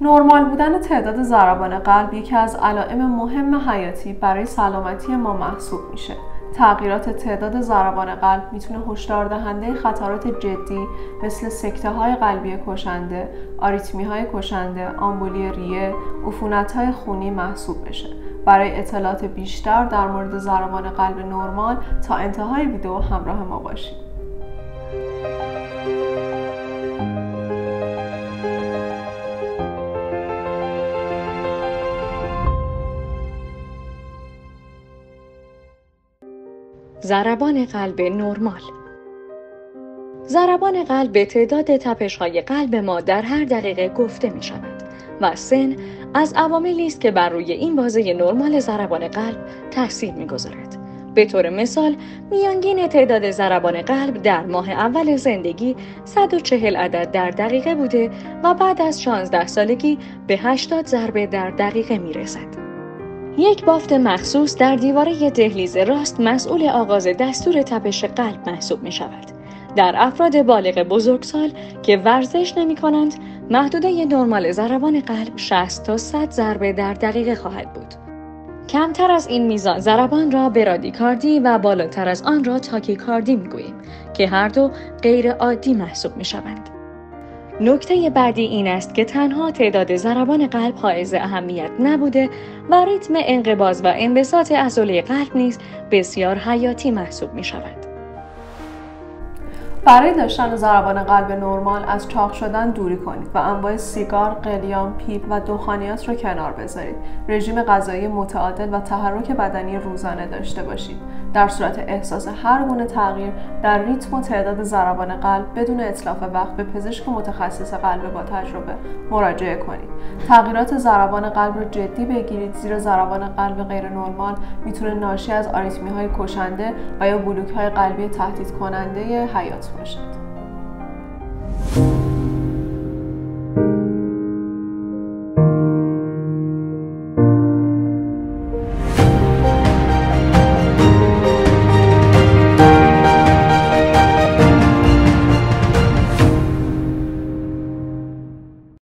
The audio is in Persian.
نرمال بودن تعداد ضربان قلب یکی از علائم مهم حیاتی برای سلامتی ما محسوب میشه. تغییرات تعداد ضربان قلب می‌تونه هشدار دهنده خطرات جدی مثل سکته های قلبی کشنده، آریتمی های کشنده، آمبولی ریه، عفونت های خونی محسوب بشه. برای اطلاعات بیشتر در مورد ضربان قلب نرمال تا انتهای ویدیو همراه ما باشید. ضربان قلب نرمال ضربان قلب به تعداد تپش های قلب ما در هر دقیقه گفته می شود و سن از عواملی است که بر روی این بازه نرمال ضربان قلب تاثیر می‌گذارد. به طور مثال میانگین تعداد ضربان قلب در ماه اول زندگی 140 عدد در دقیقه بوده و بعد از 16 سالگی به 80 ضربه در دقیقه می رسد. یک بافت مخصوص در دیواره دهلیز راست مسئول آغاز دستور تپش قلب محسوب می شود. در افراد بالغ بزرگسال که ورزش نمی کنند، محدوده نرمال ضربان قلب 60 تا 100 ضربه در دقیقه خواهد بود. کمتر از این میزان ضربان را برادیکاردی و بالاتر از آن را تاکیکاردی می گوییم که هر دو غیر عادی محسوب می شوند. نکته بعدی این است که تنها تعداد ضربان قلب حائز اهمیت نبوده و ریتم انقباض و انبساط عضله قلب نیز بسیار حیاتی محسوب می شود. برای داشتن ضربان قلب نرمال از چاق شدن دوری کنید و انواع سیگار، قلیان، پیپ و دخانیات را کنار بذارید. رژیم غذایی متعادل و تحرک بدنی روزانه داشته باشید. در صورت احساس هر گونه تغییر در ریتم و تعداد ضربان قلب بدون اطلاف وقت به پزشک متخصص قلب با تجربه مراجعه کنید. تغییرات ضربان قلب را جدی بگیرید زیرا ضربان قلب غیر نرمال می‌تونه ناشی از آریتمی های کشنده و یا بلوک های قلبی تهدید کننده حیات باشد.